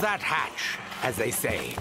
That hatch, as they say.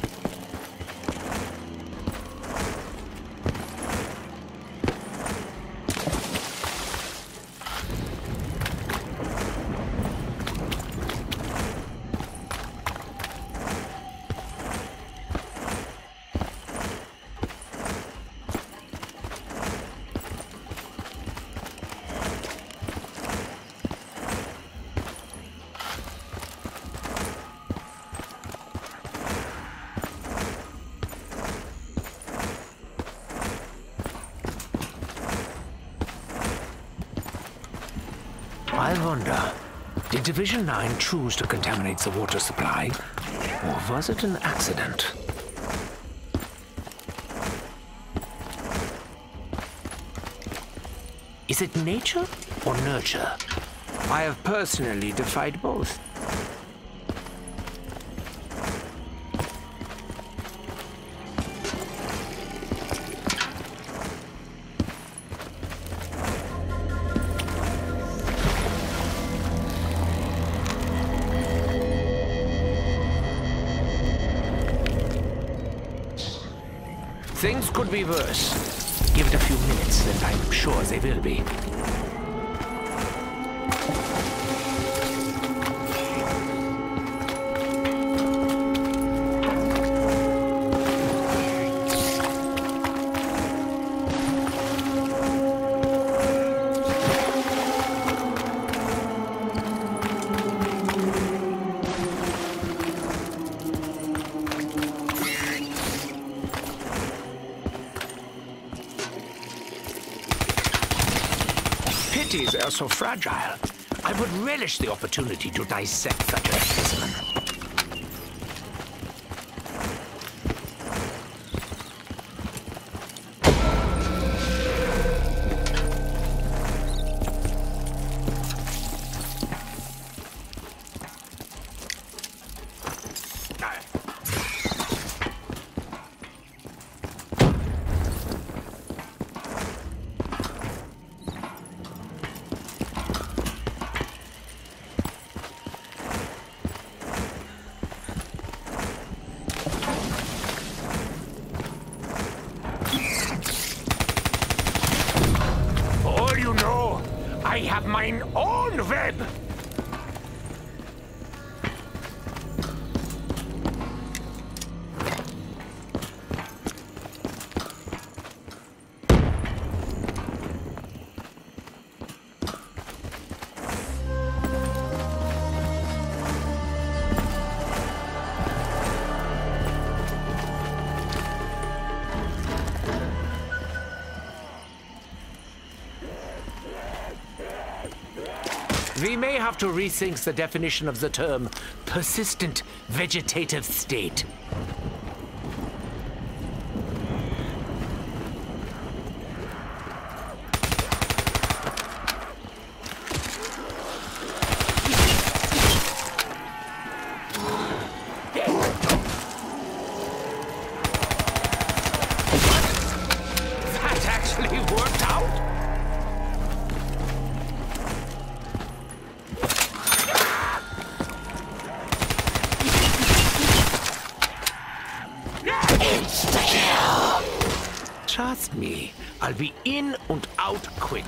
I wonder, did Division 9 choose to contaminate the water supply? Or was it an accident? Is it nature or nurture? I have personally defied both. Could be worse. Give it a few minutes, and I'm sure they will be. Pity they are so fragile. I would relish the opportunity to dissect such a specimen. We may have to rethink the definition of the term persistent vegetative state. That actually worked out? Me, I'll be in and out quick.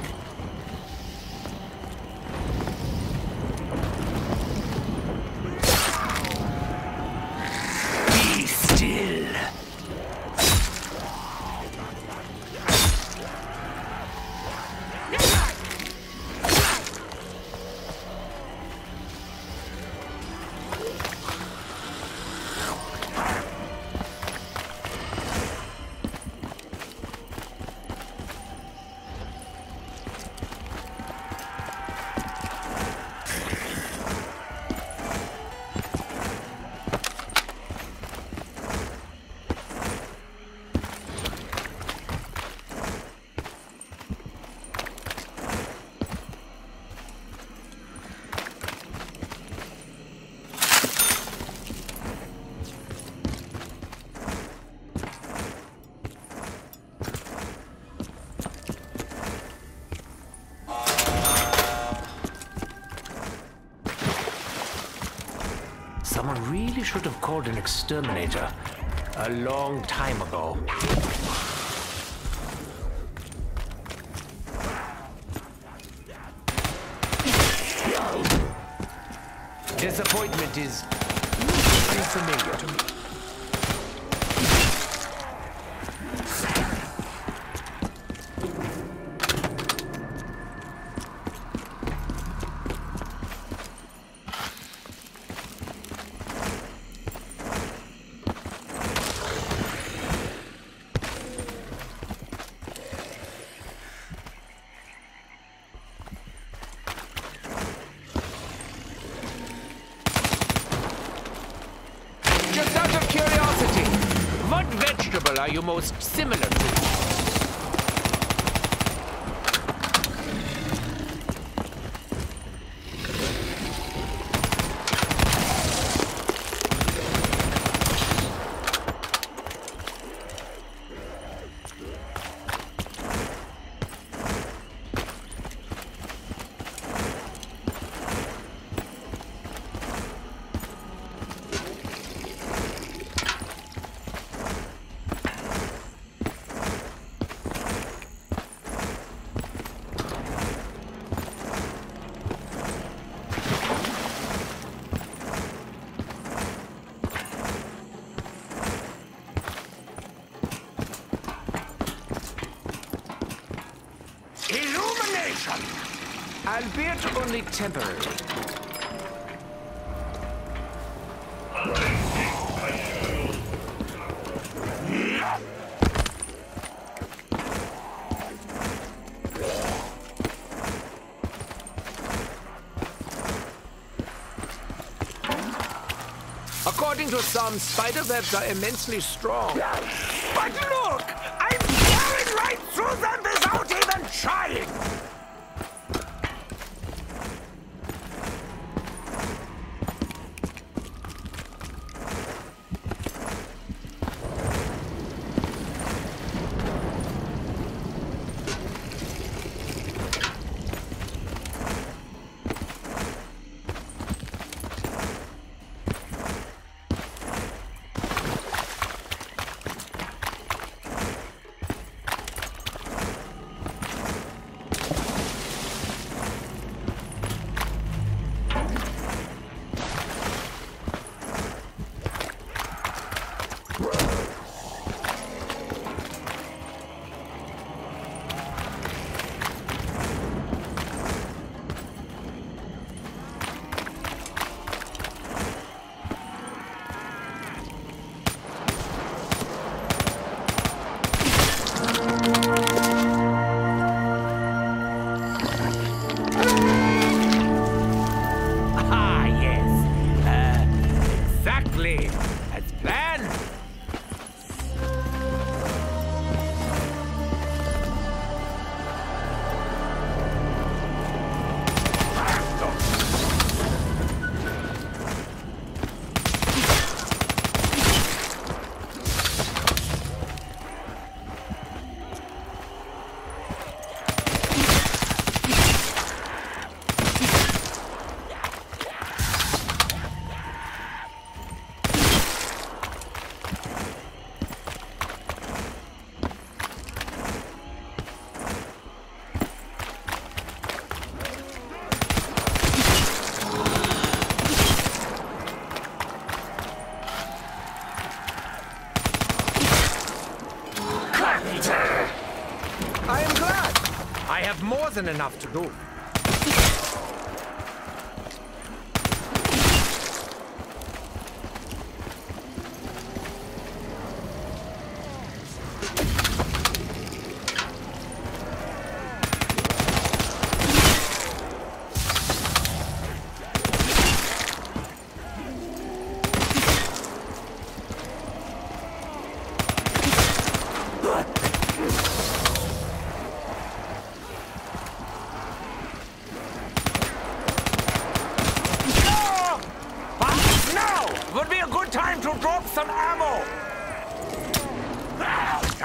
Should have called an exterminator a long time ago. Disappointment is unfamiliar to me. Are you most similar to? Albeit only temporary. According to some, spider webs are immensely strong. But look! I'm tearing right through them even trying! Enough to do.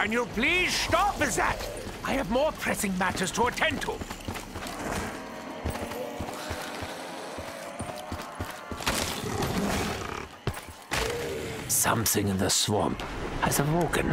Can you please stop that? I have more pressing matters to attend to. Something in the swamp has awoken.